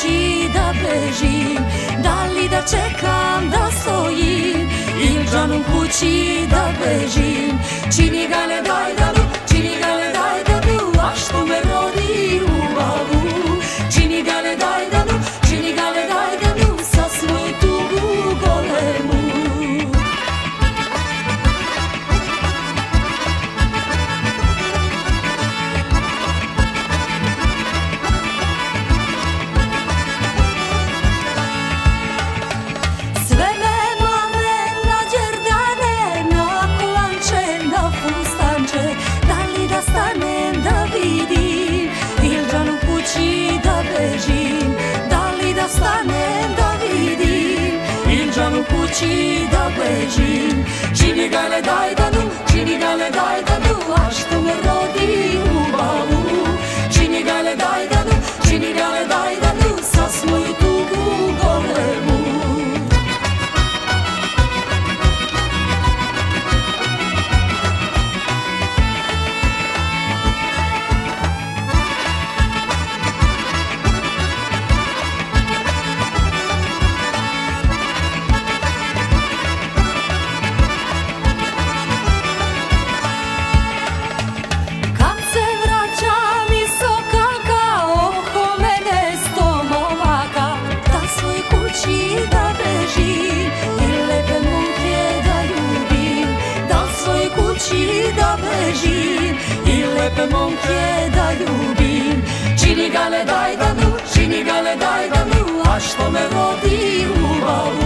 ci da bežim Da li da čekam, da stojim Ili džanum kući da bežim Čini ga ne daj Ilđan u kući da bežim Čini ga ne daj da du, čini ga ne daj da du A da bežim I lepe momke da ljubim. Čini gale daj da nu, čini gale daj da nu A što me vodi u balu